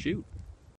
shoot.